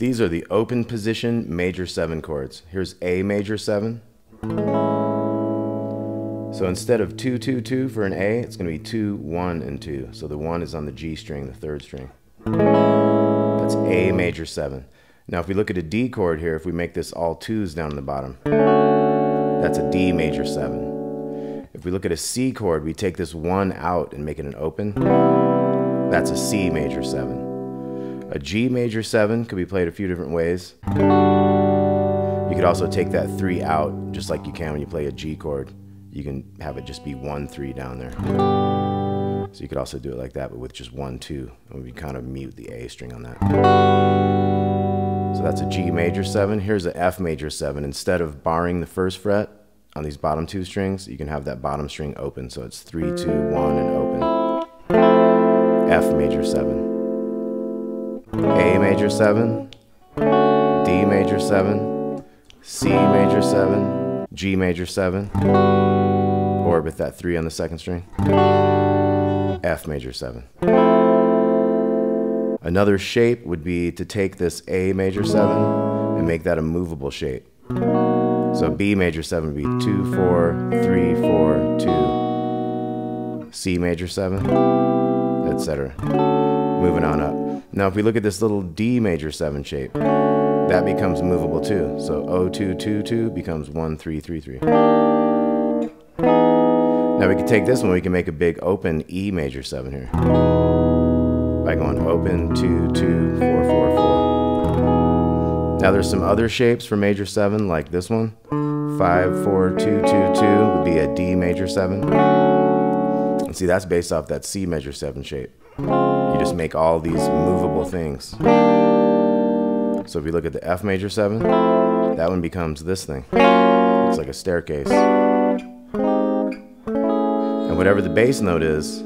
These are the open position major 7 chords. Here's A major 7. So instead of 2 2 2 for an A, it's going to be 2 1 and 2. So the 1 is on the G string, the third string. That's A major 7. Now if we look at a D chord here, if we make this all 2s down in the bottom, that's a D major 7. If we look at a C chord, we take this 1 out and make it an open. That's a C major 7. A G major 7 could be played a few different ways. You could also take that 3 out, just like you can when you play a G chord you can have it just be one three down there. So you could also do it like that, but with just one two, and we kind of mute the A string on that. So that's a G major seven. Here's a F major seven. Instead of barring the first fret on these bottom two strings, you can have that bottom string open. So it's three, two, one, and open. F major seven. A major seven. D major seven. C major seven. G major seven or with that three on the second string. F major seven. Another shape would be to take this A major seven and make that a movable shape. So B major seven would be two, four, three, four, two. C major seven, etc. Moving on up. Now if we look at this little D major seven shape, that becomes movable too. So O222 becomes 1333. Now we can take this one, we can make a big open E major 7 here. By going open, 2, 2, 4, 4, 4. Now there's some other shapes for major 7, like this one. 5, 4, 2, 2, 2 would be a D major 7. And see, that's based off that C major 7 shape. Just make all these movable things. So if you look at the F major 7, that one becomes this thing. It's like a staircase And whatever the bass note is,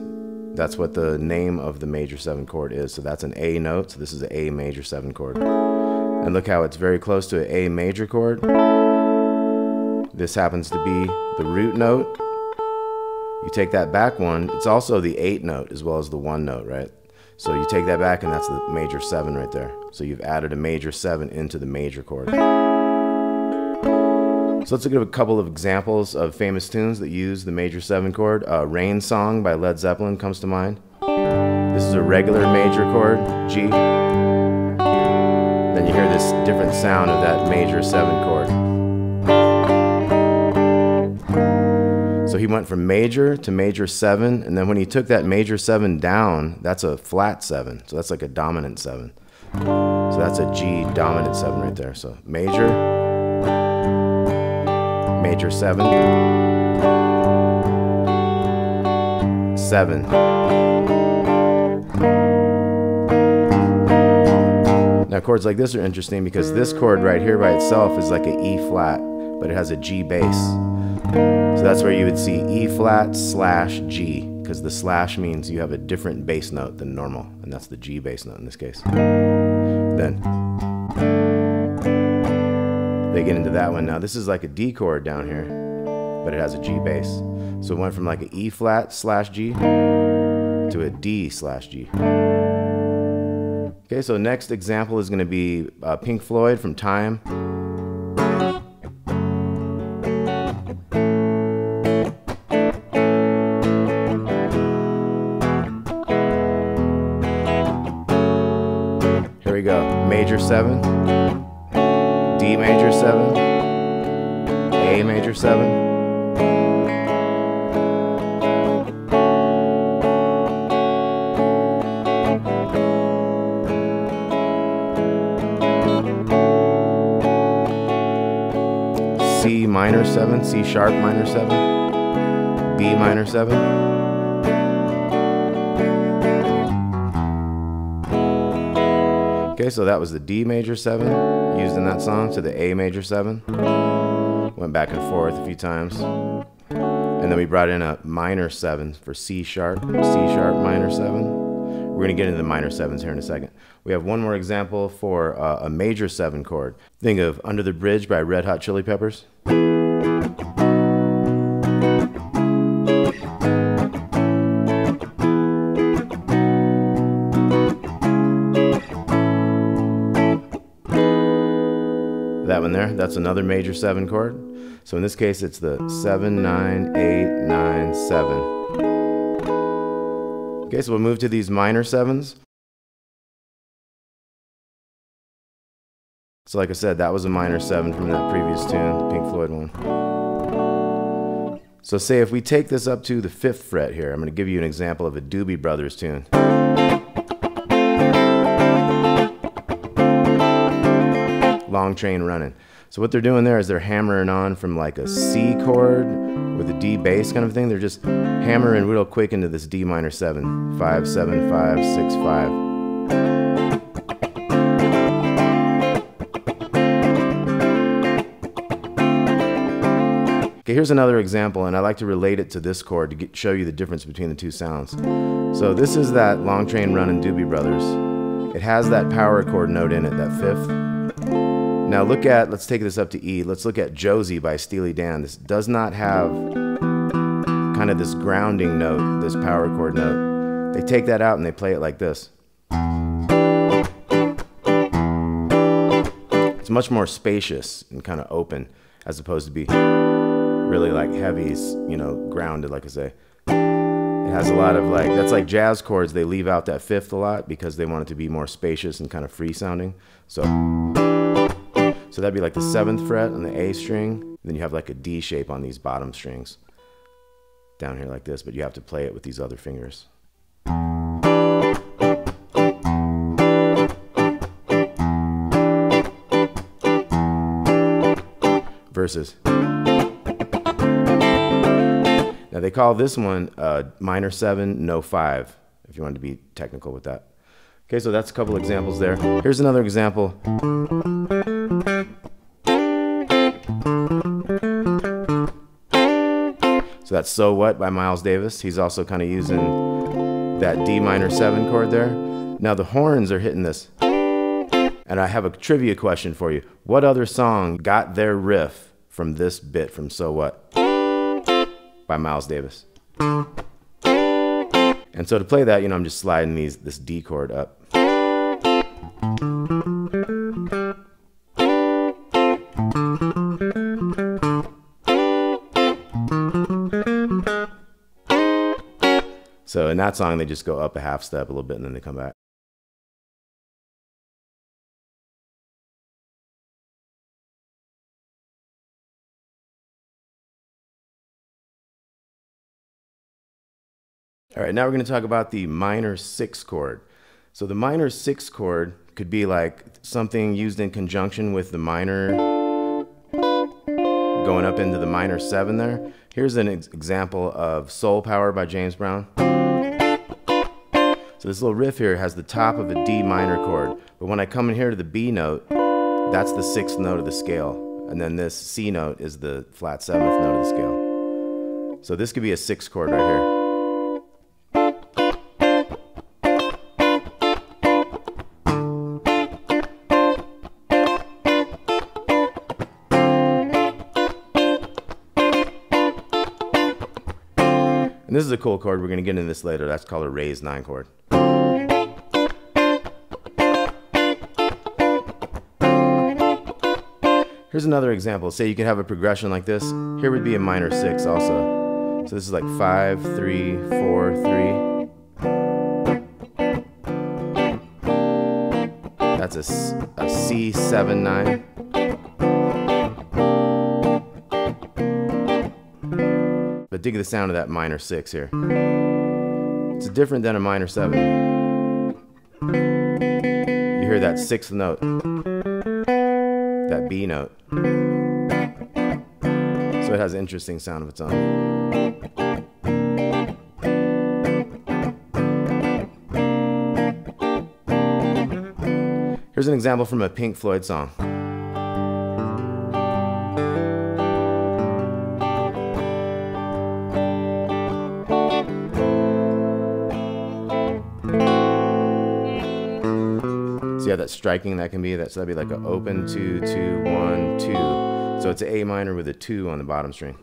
that's what the name of the major 7 chord is. So that's an A note, so this is an A major 7 chord. And look how it's very close to an A major chord. This happens to be the root note. You take that back one, it's also the 8 note as well as the 1 note, right? So you take that back and that's the major 7 right there. So you've added a major 7 into the major chord. So let's look at a couple of examples of famous tunes that use the major 7 chord. Uh, Rain Song by Led Zeppelin comes to mind. This is a regular major chord, G. Then you hear this different sound of that major 7 chord. So he went from major to major 7, and then when he took that major 7 down, that's a flat 7. So that's like a dominant 7. So that's a G dominant 7 right there. So major, major seven, seven. Now chords like this are interesting because this chord right here by itself is like an E flat, but it has a G bass. So that's where you would see E flat slash G, because the slash means you have a different bass note than normal, and that's the G bass note in this case. Then they get into that one. Now this is like a D chord down here, but it has a G bass. So it went from like an E flat slash G to a D slash G. Okay, so next example is going to be uh, Pink Floyd from Time. Major seven. D major 7, A major 7, C minor 7, C sharp minor 7, B minor 7. Okay, so that was the D major 7 used in that song to the A major 7. Went back and forth a few times. And then we brought in a minor 7 for C sharp, C sharp minor 7. We're going to get into the minor 7s here in a second. We have one more example for uh, a major 7 chord. Think of Under the Bridge by Red Hot Chili Peppers. That's another major seven chord. So in this case, it's the seven, nine, eight, nine, seven. Okay, so we'll move to these minor sevens. So like I said, that was a minor seven from that previous tune, Pink Floyd one. So say if we take this up to the fifth fret here, I'm going to give you an example of a Doobie Brothers tune. Long train running. So what they're doing there is they're hammering on from like a C chord with a D bass kind of thing. They're just hammering real quick into this D minor seven. Five, seven, five, six, five. Okay, here's another example, and I like to relate it to this chord to get, show you the difference between the two sounds. So this is that Long Train Running Doobie Brothers. It has that power chord note in it, that fifth. Now look at, let's take this up to E. Let's look at Josie by Steely Dan. This does not have kind of this grounding note, this power chord note. They take that out and they play it like this. It's much more spacious and kind of open as opposed to be really like heavy, you know, grounded, like I say. It has a lot of like, that's like jazz chords. They leave out that fifth a lot because they want it to be more spacious and kind of free sounding. So, so that'd be like the seventh fret on the A string. Then you have like a D shape on these bottom strings down here like this, but you have to play it with these other fingers. Verses. Now they call this one uh, minor seven, no five, if you wanted to be technical with that. Okay, so that's a couple examples there. Here's another example. That's So What by Miles Davis. He's also kind of using that D minor seven chord there. Now the horns are hitting this. And I have a trivia question for you. What other song got their riff from this bit from So What? by Miles Davis. And so to play that, you know, I'm just sliding these this D chord up. In that song, they just go up a half step a little bit and then they come back. All right, now we're going to talk about the minor six chord. So the minor six chord could be like something used in conjunction with the minor going up into the minor seven there. Here's an ex example of Soul Power by James Brown. So this little riff here has the top of a D minor chord, but when I come in here to the B note, that's the sixth note of the scale. And then this C note is the flat seventh note of the scale. So this could be a six chord right here. And this is a cool chord. We're going to get into this later. That's called a raised nine chord. Here's another example. Say you could have a progression like this. Here would be a minor six also. So this is like five, three, four, three. That's a, a C, seven, nine. But dig the sound of that minor six here. It's different than a minor seven. You hear that sixth note, that B note. So it has an interesting sound of its own. Here's an example from a Pink Floyd song. That striking that can be? That, so that'd be like an open two, two, one, two. So it's A minor with a two on the bottom string.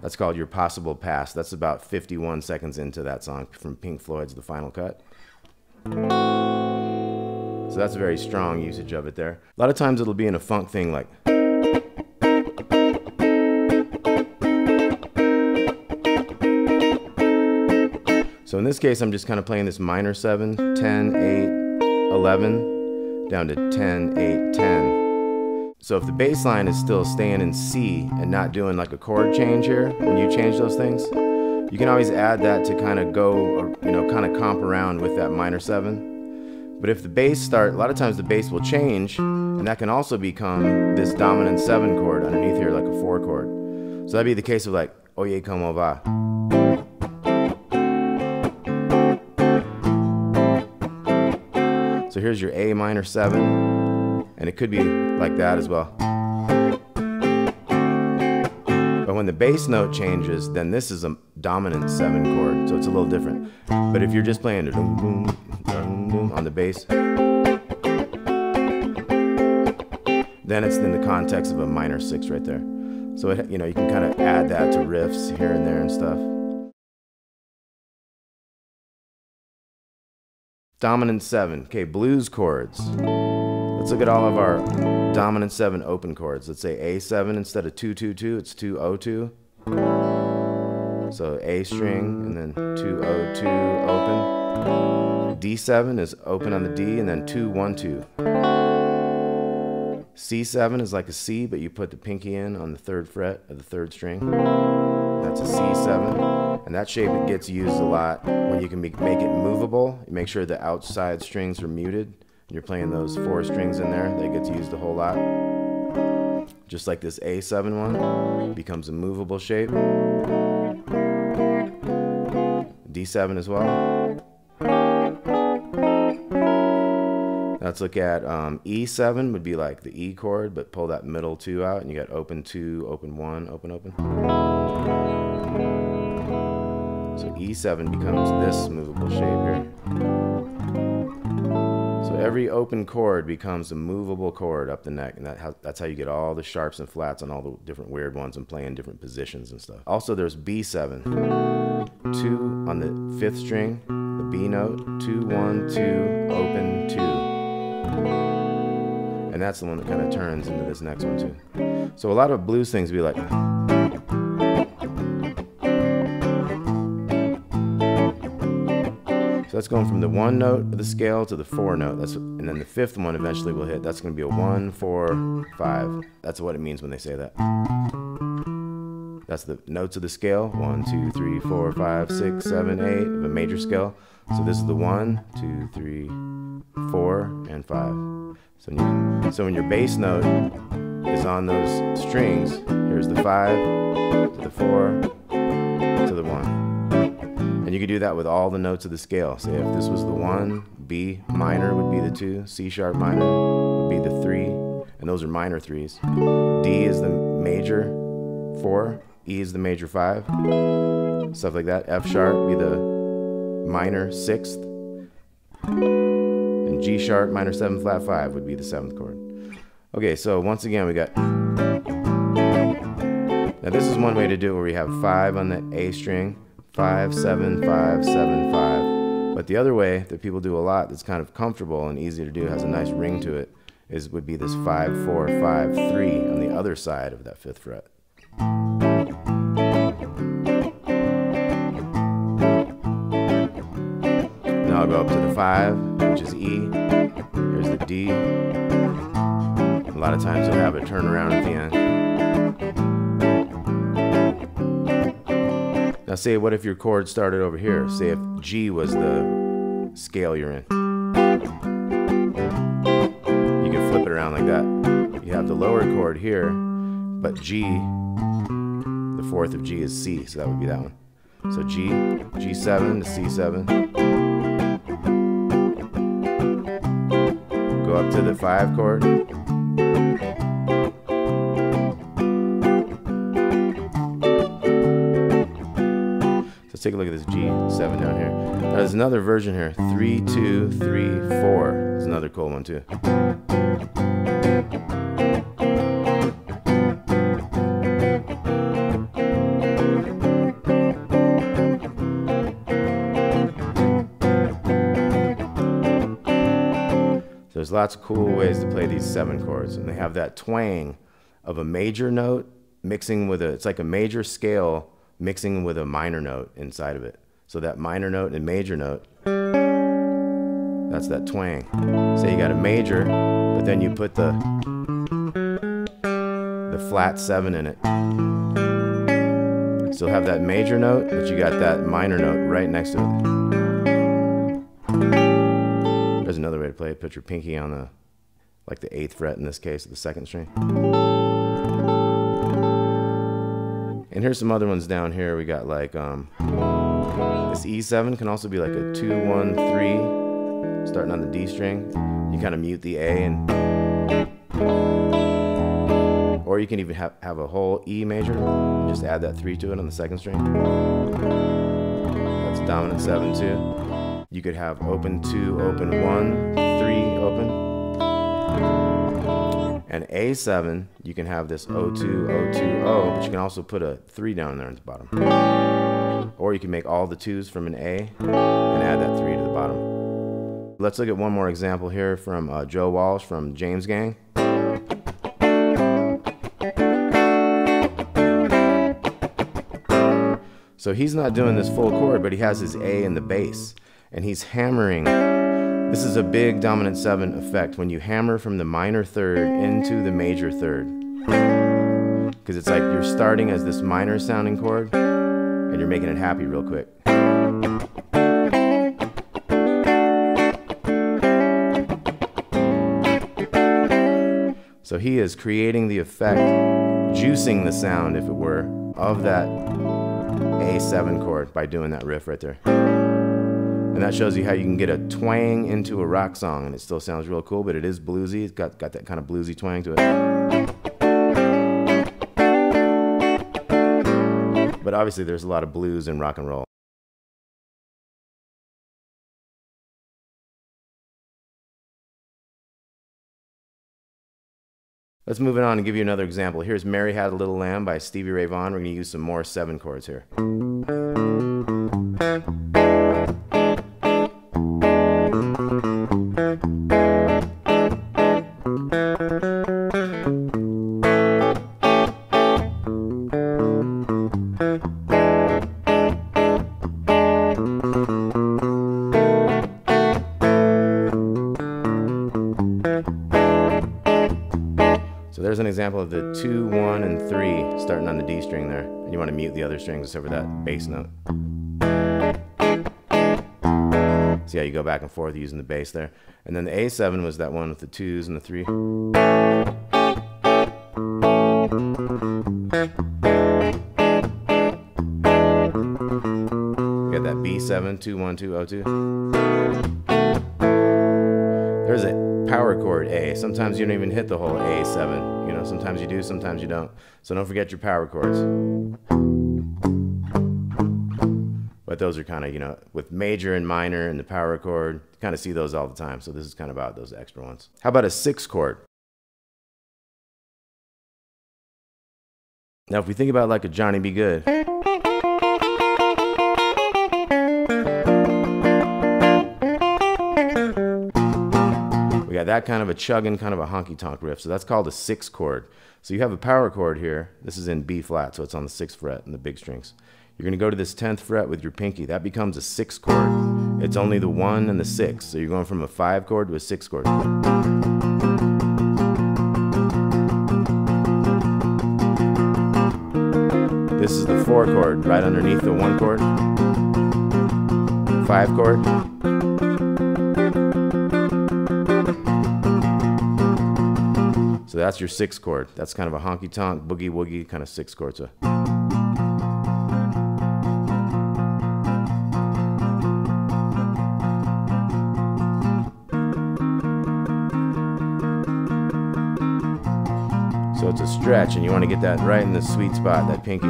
That's called Your Possible Pasts. That's about 51 seconds into that song from Pink Floyd's The Final Cut. So that's a very strong usage of it there. A lot of times it'll be in a funk thing like. So in this case, I'm just kind of playing this minor 7, 10, 8, 11, down to 10, 8, 10. So if the bass line is still staying in C and not doing like a chord change here, when you change those things, you can always add that to kind of go, or, you know, kind of comp around with that minor 7. But if the bass start, a lot of times the bass will change, and that can also become this dominant 7 chord underneath here, like a 4 chord. So that'd be the case of like, Oye como va. So here's your A minor 7, and it could be like that as well. But when the bass note changes, then this is a dominant 7 chord, so it's a little different. But if you're just playing on the bass, then it's in the context of a minor 6 right there. So it, you know, you can kind of add that to riffs here and there and stuff. Dominant 7. Okay, blues chords. Let's look at all of our dominant 7 open chords. Let's say A7 instead of 222, it's 202. So A string and then 202 open. D7 is open on the D and then 212. C7 is like a C, but you put the pinky in on the third fret of the third string. That's a C7. And that shape gets used a lot when you can make it movable. You make sure the outside strings are muted. You're playing those four strings in there. That gets used a whole lot. Just like this A7 one becomes a movable shape. D7 as well. Let's look at um, E7 would be like the E chord, but pull that middle two out, and you got open two, open one, open, open. So E7 becomes this movable shape here. So every open chord becomes a movable chord up the neck, and that that's how you get all the sharps and flats on all the different weird ones and play in different positions and stuff. Also, there's B7, two on the fifth string, the B note, two, one, two, open, two. And that's the one that kind of turns into this next one too. So a lot of blues things be like. That's going from the one note of the scale to the four note. That's and then the fifth one eventually will hit. That's going to be a one, four, five. That's what it means when they say that. That's the notes of the scale. One, two, three, four, five, six, seven, eight of a major scale. So this is the one, two, three, four, and five. So when, you, so when your bass note is on those strings, here's the five, to the four, you could do that with all the notes of the scale. Say if this was the one, B minor would be the two, C sharp minor would be the three, and those are minor threes. D is the major four, E is the major five, stuff like that. F sharp be the minor sixth, and G sharp minor seven flat five would be the seventh chord. Okay, so once again we got. Now this is one way to do it where we have five on the A string, five, seven, five, seven, five. But the other way that people do a lot that's kind of comfortable and easy to do, has a nice ring to it, is would be this five, four, five, three on the other side of that fifth fret. Now I'll go up to the five, which is E. Here's the D. A lot of times you'll have a turnaround at the end. Now say what if your chord started over here? Say if G was the scale you're in. You can flip it around like that. You have the lower chord here, but G, the fourth of G is C, so that would be that one. So G, G7 to C7. Go up to the five chord. take a look at this G7 down here. Now, there's another version here. Three, two, three, four. It's another cool one too. there's lots of cool ways to play these seven chords and they have that twang of a major note mixing with a it's like a major scale mixing with a minor note inside of it. So that minor note and major note, that's that twang. Say you got a major, but then you put the the flat seven in it. Still have that major note, but you got that minor note right next to it. There's another way to play it. Put your pinky on the, like the eighth fret in this case, the second string. And here's some other ones down here. We got like um, this E7 can also be like a two, one, three, starting on the D string. You kind of mute the A and, or you can even have, have a whole E major and just add that three to it on the second string. That's dominant seven too. You could have open two, open one, three, open. And A7, you can have this O2, O2, O, but you can also put a 3 down there at the bottom. Or you can make all the 2s from an A and add that 3 to the bottom. Let's look at one more example here from uh, Joe Walsh from James Gang. So he's not doing this full chord, but he has his A in the bass, and he's hammering this is a big dominant seven effect when you hammer from the minor third into the major third. Because it's like you're starting as this minor sounding chord and you're making it happy real quick. So he is creating the effect, juicing the sound, if it were, of that A7 chord by doing that riff right there. And that shows you how you can get a twang into a rock song and it still sounds real cool, but it is bluesy. It's got, got that kind of bluesy twang to it. But obviously there's a lot of blues in rock and roll. Let's move it on and give you another example. Here's Mary Had a Little Lamb by Stevie Ray Vaughan. We're going to use some more seven chords here. Mute the other strings except for that bass note. See how you go back and forth using the bass there. And then the A7 was that one with the twos and the three. You got that B7, 2, 1, 2, 0, 2. Power chord A. Sometimes you don't even hit the whole A7. You know, sometimes you do, sometimes you don't. So don't forget your power chords. But those are kind of, you know, with major and minor and the power chord, kind of see those all the time. So this is kind of about those extra ones. How about a six chord? Now, if we think about like a Johnny B. Goode. That kind of a chugging, kind of a honky tonk riff. So that's called a six chord. So you have a power chord here. This is in B flat, so it's on the sixth fret in the big strings. You're going to go to this 10th fret with your pinky. That becomes a six chord. It's only the one and the six. So you're going from a five chord to a six chord. This is the four chord right underneath the one chord. Five chord. So that's your six chord. That's kind of a honky tonk, boogie woogie kind of six chord. So. So it's a stretch, and you want to get that right in the sweet spot, that pinky.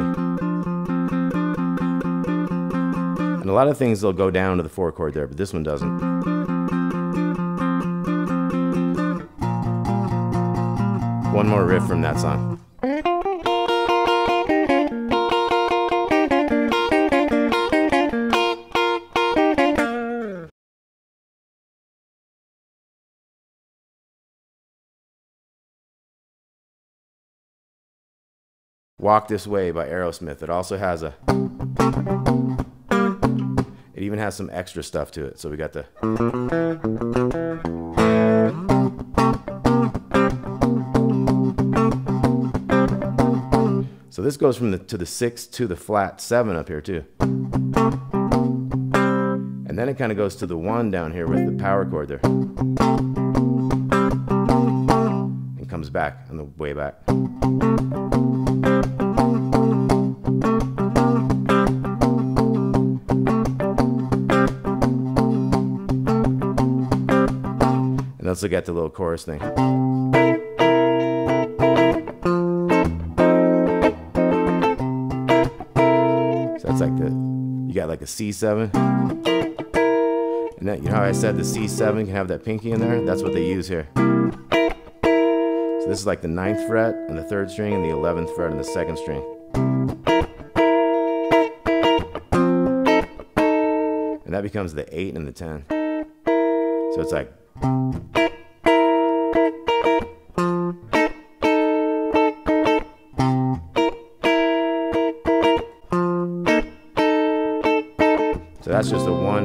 And a lot of things they'll go down to the four chord there, but this one doesn't. one more riff from that song. Walk This Way by Aerosmith. It also has a. It even has some extra stuff to it. So we got the. So this goes from the to the six to the flat seven up here too. And then it kind of goes to the one down here with the power chord there. And comes back on the way back. And let's look at the little chorus thing. C7. And that, you know how I said the C7 can have that pinky in there? That's what they use here. So this is like the ninth fret and the third string and the 11th fret and the second string. And that becomes the 8 and the 10. So it's like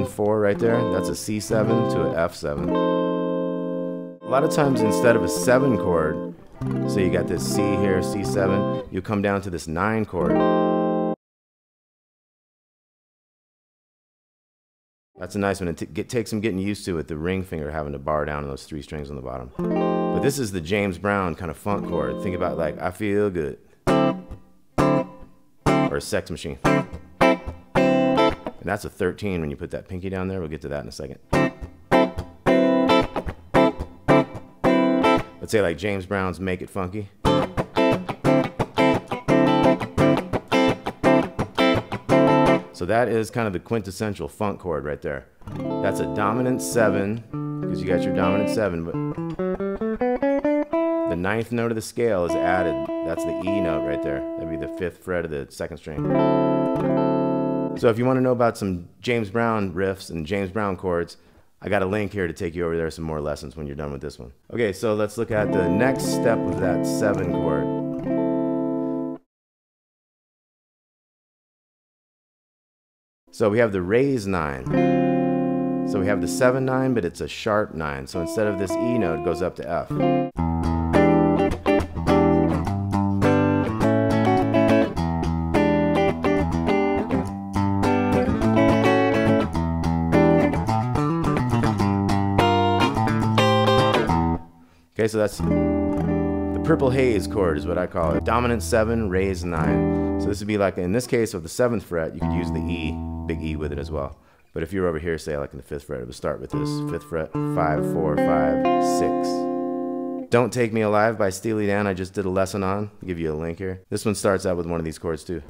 4 right there, that's a C7 to an F7. A lot of times instead of a 7 chord, so you got this C here, C7, you come down to this 9 chord. That's a nice one. It, it takes some getting used to with the ring finger having to bar down on those three strings on the bottom. But this is the James Brown kind of funk chord. Think about like, I feel good. Or a sex machine. And that's a 13 when you put that pinky down there. We'll get to that in a second. Let's say like James Brown's Make It Funky. So that is kind of the quintessential funk chord right there. That's a dominant seven, because you got your dominant seven, but the ninth note of the scale is added. That's the E note right there. That'd be the fifth fret of the second string. So if you want to know about some James Brown riffs and James Brown chords, I got a link here to take you over there some more lessons when you're done with this one. Okay, so let's look at the next step of that seven chord. So we have the raise nine. So we have the seven nine, but it's a sharp nine. So instead of this E note, it goes up to F. so that's the purple haze chord is what I call it. Dominant seven, raised nine. So this would be like, in this case of the seventh fret, you could use the E, big E with it as well. But if you're over here, say like in the fifth fret, it would start with this fifth fret, five, four, five, six. Don't Take Me Alive by Steely Dan, I just did a lesson on. I'll give you a link here. This one starts out with one of these chords too.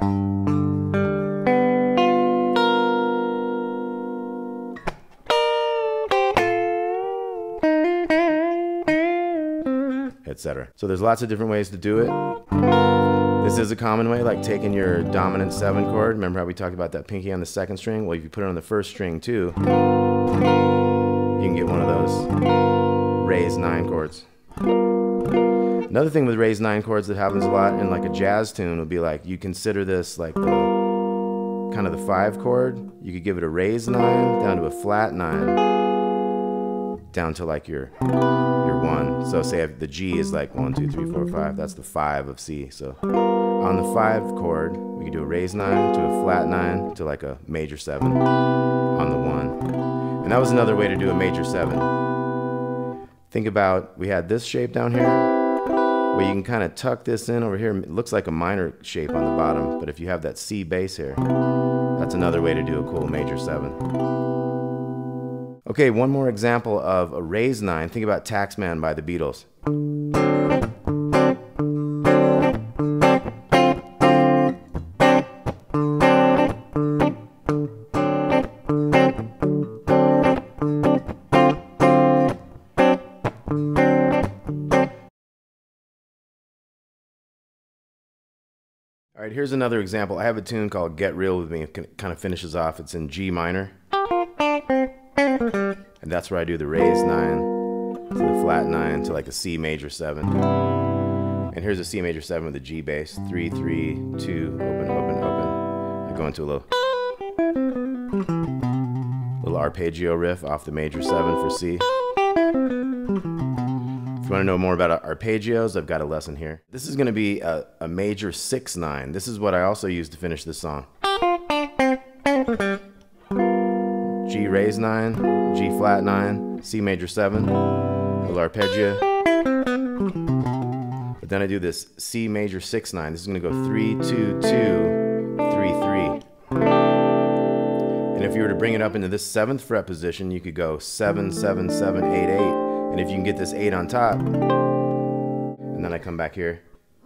Etc. So there's lots of different ways to do it. This is a common way, like taking your dominant seven chord. Remember how we talked about that pinky on the second string? Well, if you put it on the first string too, you can get one of those raised nine chords. Another thing with raised nine chords that happens a lot in like a jazz tune would be like you consider this like the kind of the five chord. You could give it a raised nine down to a flat nine down to like your your one. So say the G is like one, two, three, four, five. That's the five of C. So on the five chord, we could do a raised nine to a flat nine to like a major seven on the one. And that was another way to do a major seven. Think about we had this shape down here where you can kind of tuck this in over here. It looks like a minor shape on the bottom, but if you have that C bass here, that's another way to do a cool major seven. Okay, one more example of a raised nine. Think about Taxman by the Beatles. All right, here's another example. I have a tune called Get Real With Me. It kind of finishes off. It's in G minor. And that's where I do the raised nine to the flat nine to like a C major seven. And here's a C major 7 with a G bass. 3, 3, 2, open, open, open. I go into a little, little arpeggio riff off the major 7 for C. If you want to know more about arpeggios, I've got a lesson here. This is going to be a, a major 6 9. This is what I also use to finish this song. G raise 9, G flat 9, C major 7, little arpeggio. But then I do this C major 6 9. This is going to go 3 2 2 3 3. And if you were to bring it up into this 7th fret position, you could go 7 7 7 8 8. And if you can get this 8 on top, and then I come back here,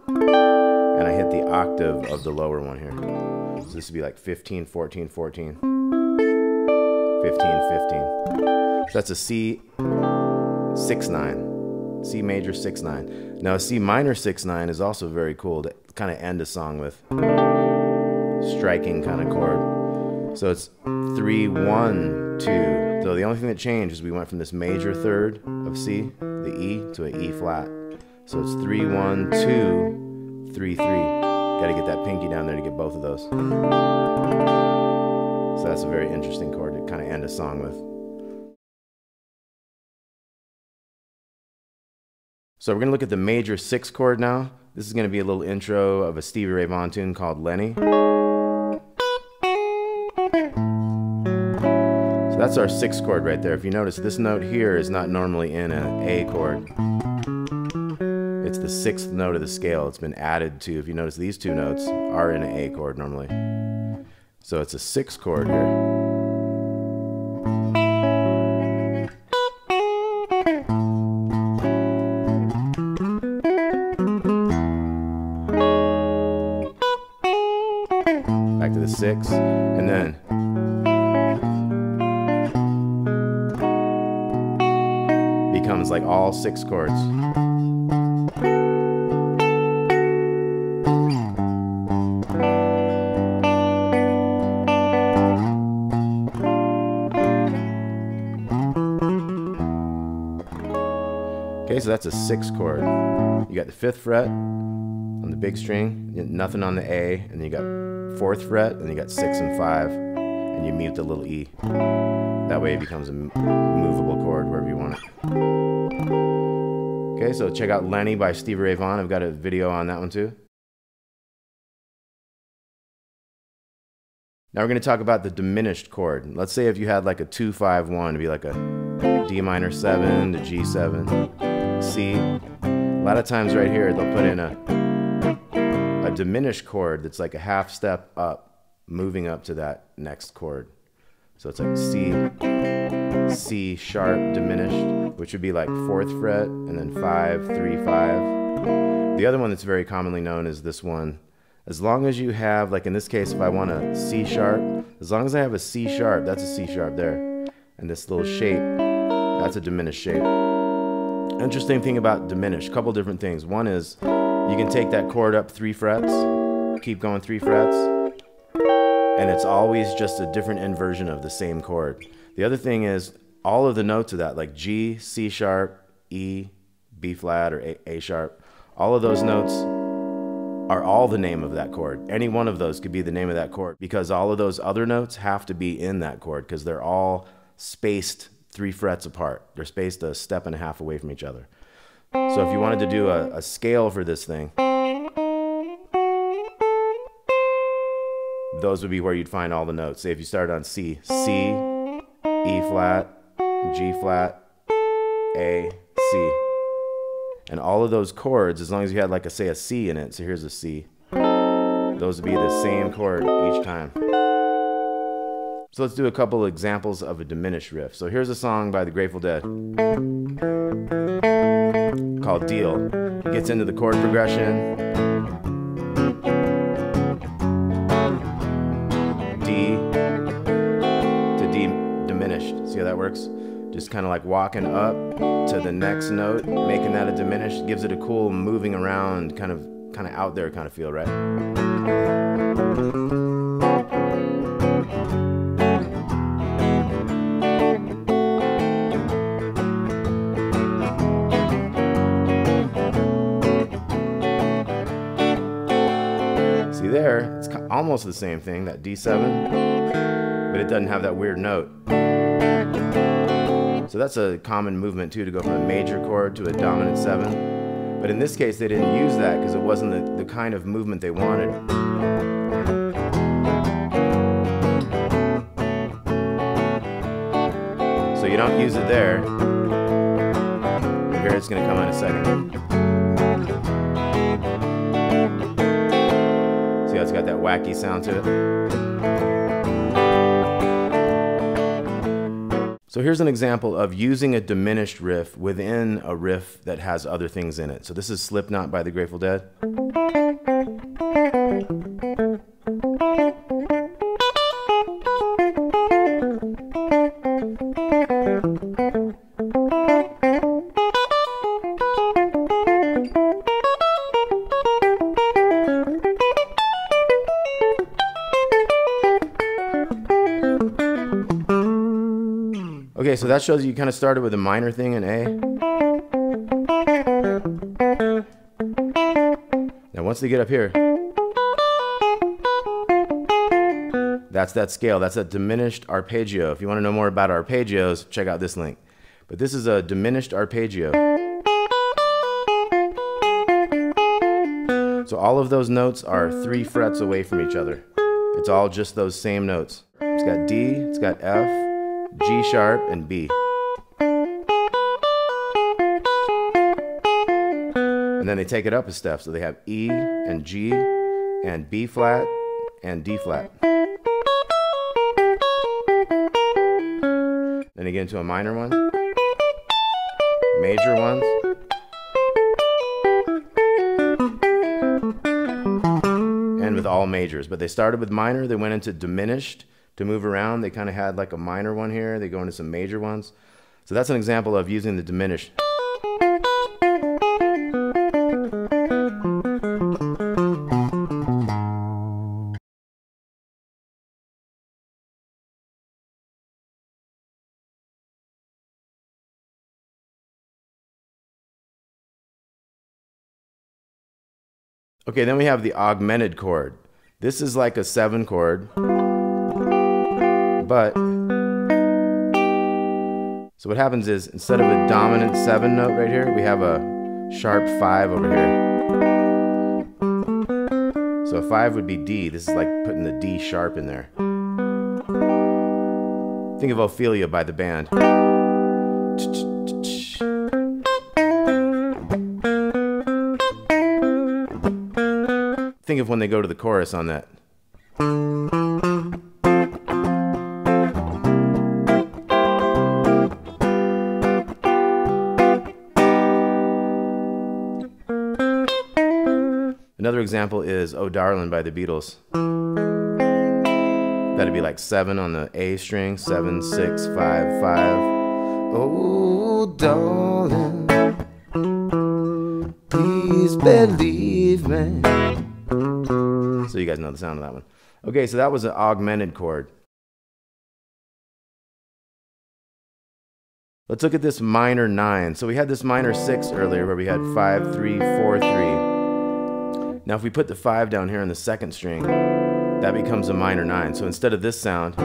and I hit the octave of the lower one here. So this would be like 15, 14, 14, 15, 15. So that's a C 6 9. C major 6 9. Now a C minor 6 9 is also very cool to kind of end a song with. Striking kind of chord. So it's 3 1 2 so the only thing that changed is we went from this major third of C, the E, to an E flat. So it's 3 1 2 3 3. Got to get that pinky down there to get both of those. So that's a very interesting chord to kind of end a song with. So we're going to look at the major 6 chord now. This is going to be a little intro of a Stevie Ray Vaughan tune called Lenny. So that's our sixth chord right there. If you notice, this note here is not normally in an A chord. It's the sixth note of the scale. It's been added to, if you notice, these two notes are in an A chord normally. So it's a six chord here. Back to the six, and then becomes like all six chords. That's a six chord. You got the fifth fret on the big string, nothing on the A, and then you got fourth fret, and you got six and five, and you mute the little E. That way it becomes a movable chord wherever you want it. Okay, so check out Lenny by Stevie Ray Vaughan. I've got a video on that one too. Now we're going to talk about the diminished chord. Let's say if you had like a 2 5 1, it'd be like a D minor 7 to G7, C. A lot of times right here they'll put in a a diminished chord that's like a half step up, moving up to that next chord. So it's like C, C sharp diminished, which would be like fourth fret, and then five, three, five. The other one that's very commonly known is this one. As long as you have, like in this case, if I want a C sharp, as long as I have a C sharp, that's a C sharp there. And this little shape, that's a diminished shape. Interesting thing about diminished, couple different things. One is you can take that chord up three frets, keep going three frets, and it's always just a different inversion of the same chord. The other thing is all of the notes of that, like G, C sharp, E, B flat, or A, a sharp, all of those notes are all the name of that chord. Any one of those could be the name of that chord because all of those other notes have to be in that chord because they're all spaced three frets apart. They're spaced a step and a half away from each other. So if you wanted to do a, a scale for this thing, those would be where you'd find all the notes. Say if you started on C, C, E flat, G flat, A, C. And all of those chords, as long as you had like a say a C in it, so here's a C, those would be the same chord each time. So let's do a couple examples of a diminished riff. So here's a song by the Grateful Dead called Deal. It gets into the chord progression. D to D diminished. See how that works? Just kind of like walking up to the next note, making that a diminished, gives it a cool moving around, kind of kind of out there kind of feel, right? Almost the same thing, that D7, but it doesn't have that weird note. So that's a common movement too, to go from a major chord to a dominant 7. But in this case, they didn't use that because it wasn't the, the kind of movement they wanted. So you don't use it there. Here it's going to come in a second. It's got that wacky sound to it? So here's an example of using a diminished riff within a riff that has other things in it. So this is Slipknot by the Grateful Dead. Okay, so that shows you kind of started with a minor thing in A. Now once they get up here, that's that scale. That's a diminished arpeggio. If you want to know more about arpeggios, check out this link. But this is a diminished arpeggio. So all of those notes are three frets away from each other. It's all just those same notes. It's got D, it's got F, G sharp, and B. And then they take it up a step. So they have E and G and B flat and D flat. Then you get into a minor one, major ones, and with all majors. But they started with minor, they went into diminished, to move around. They kind of had like a minor one here. They go into some major ones. So that's an example of using the diminished. Okay, then we have the augmented chord. This is like a seven chord. But, so what happens is instead of a dominant seven note right here, we have a sharp five over here. So a five would be D. This is like putting the D sharp in there. Think of Ophelia by the band. Think of when they go to the chorus on that. Example is Oh Darling by the Beatles. That'd be like seven on the A string, seven, six, five, five. Oh darling, please believe me. So you guys know the sound of that one. Okay, so that was an augmented chord. Let's look at this minor nine. So we had this minor six earlier where we had five, three, four, three. Now if we put the 5 down here on the second string, that becomes a minor 9. So instead of this sound,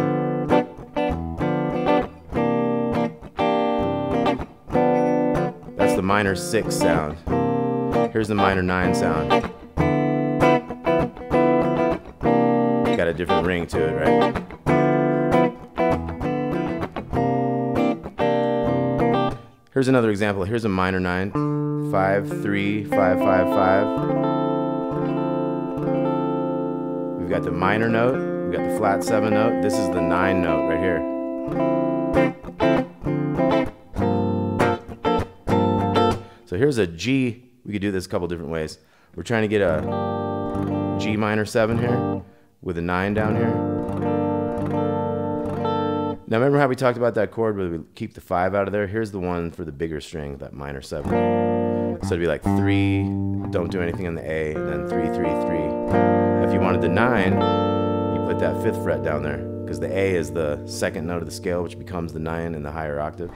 that's the minor 6 sound. Here's the minor 9 sound. Got a different ring to it, right? Here's another example. Here's a minor 9. 5, 3, 5, 5, 5. got the minor note, we've got the flat seven note. This is the nine note right here. So here's a G. We could do this a couple different ways. We're trying to get a G minor seven here with a nine down here. Now remember how we talked about that chord where we keep the five out of there? Here's the one for the bigger string, that minor seven. So it'd be like three, don't do anything on the A, then three, three, three. If you wanted the nine, you put that fifth fret down there because the A is the second note of the scale, which becomes the nine in the higher octave.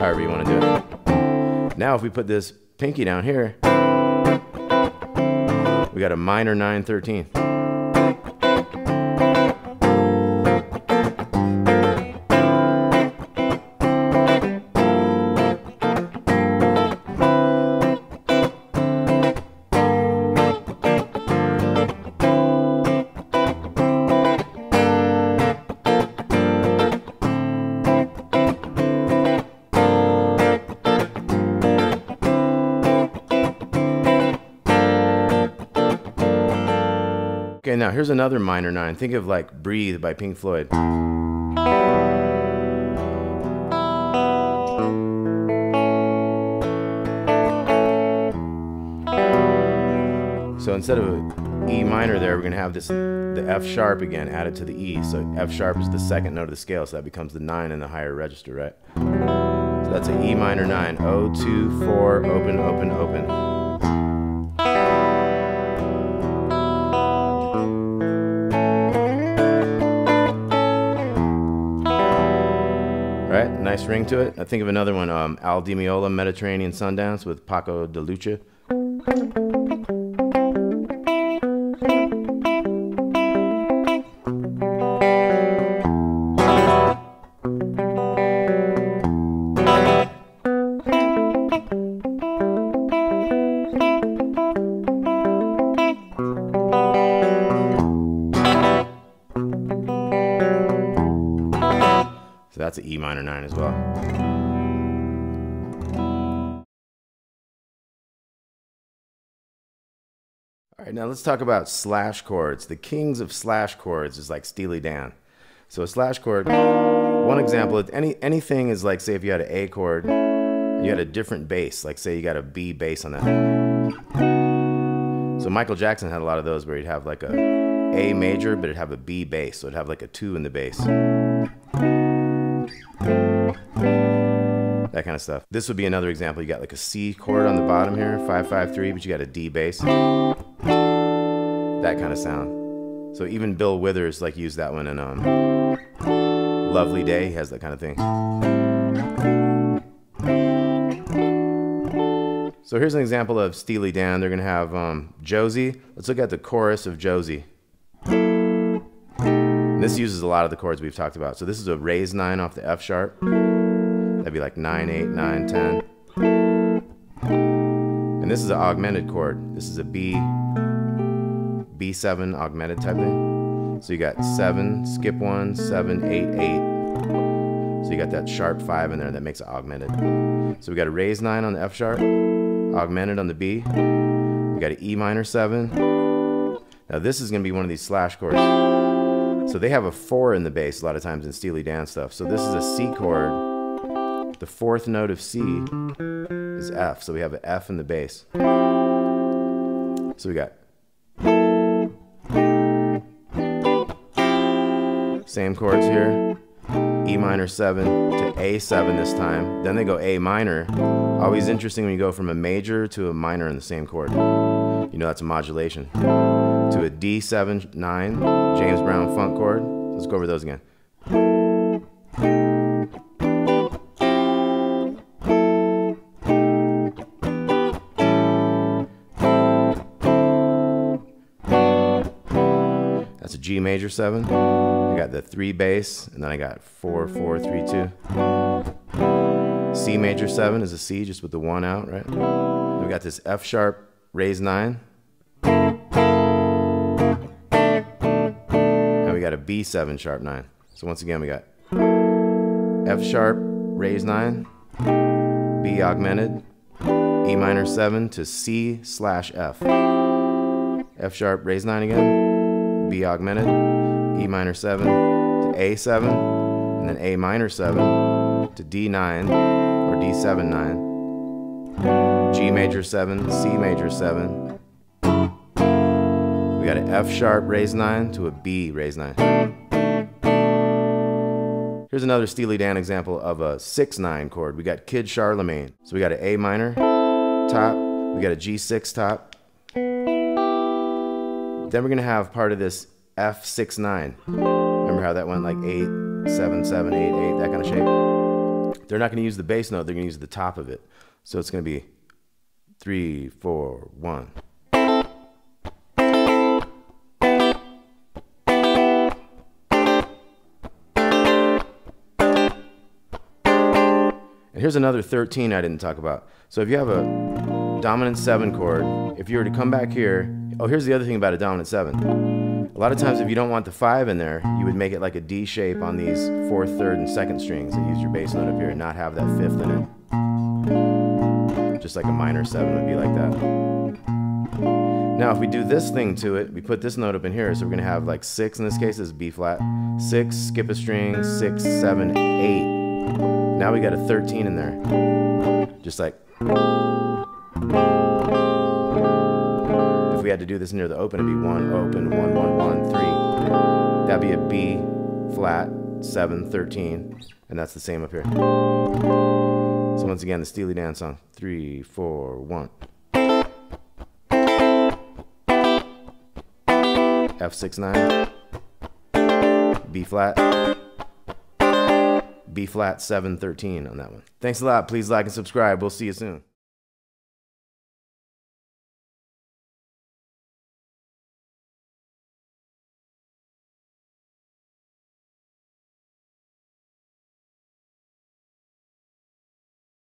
however you want to do it. Now if we put this pinky down here, we got a minor 9 13th. Now here's another minor nine. Think of like Breathe by Pink Floyd. So instead of E minor there, we're going to have this the F sharp again added to the E. So F sharp is the second note of the scale, so that becomes the 9 in the higher register, right? So that's an E minor 9. O, 2, 4, open, open, open. Ring to it. I think of another one, um, Al Di Meola, Mediterranean Sundance with Paco de Lucia. Let's talk about slash chords. The kings of slash chords is like Steely Dan. So a slash chord, one example, any anything is like say if you had an A chord, you had a different bass, like say you got a B bass on that. So Michael Jackson had a lot of those where he'd have like a A major, but it'd have a B bass, so it'd have like a two in the bass. That kind of stuff. This would be another example. You got like a C chord on the bottom here, 553, but you got a D bass. Kind of sound. So even Bill Withers like used that one in um, Lovely Day. He has that kind of thing. So here's an example of Steely Dan. They're to have um, Josie. Let's look at the chorus of Josie. And this uses a lot of the chords we've talked about. So this is a raised 9 off the F sharp. That'd be like 9, 8, 9, 10. And this is an augmented chord. This is a B, B7 augmented type thing. So you got 7, skip 1, 7, 8, 8. So you got that sharp 5 in there that makes it augmented. So we got a raised 9 on the F sharp, augmented on the B. We got an E minor 7. Now this is going to be one of these slash chords. So they have a four in the bass a lot of times in Steely Dan stuff. So this is a C chord. The fourth note of C is F. So we have an F in the bass. So we got same chords here. E minor 7 to A7 this time. Then they go A minor. Always interesting when you go from a major to a minor in the same chord. You know that's a modulation to a D7 9 James Brown funk chord. Let's go over those again. That's a G major 7. Got the 3 bass, and then I got 4 4 3 2. C major 7 is a C just with the 1 out, right? we got this F sharp raised 9. And we got a B7 sharp 9. So once again, we got F sharp, raised 9, B augmented, E minor 7 to C slash F. F sharp, raised 9 again, B augmented, minor 7 to A7, and then A minor 7 to D9 or D7 9, G major 7, C major 7, We got an F sharp raised 9 to a B raised 9. Here's another Steely Dan example of a 6-9 chord. We got Kid Charlemagne. So we got an A minor top, we got a G6 top. Then we're gonna have part of this F6-9. Remember how that went like 8, 7, 7, 8, 8, that kind of shape? they're not going to use the bass note, they're going to use the top of it. So it's going to be three, four, one. And here's another 13 I didn't talk about. So if you have a dominant 7 chord, if you were to come back here, oh, here's the other thing about a dominant 7. A lot of times if you don't want the 5 in there, you would make it like a D shape on these 4th, 3rd, and 2nd strings and use your bass note up here and not have that 5th in it. Just like a minor 7 would be like that. Now if we do this thing to it, we put this note up in here, so we're to have like 6 in this case, is B flat, 6, skip a string, six, seven, eight. Now we got a 13 in there. Just like. Had to do this near the open, it'd be 1, open, 1, 1, 1, 3. That'd be a B flat, 7, 13. And that's the same up here. So once again, the Steely Dan song. three, four, one. F6, 9. B flat. B flat 713 on that one. Thanks a lot. Please like and subscribe. We'll see you soon.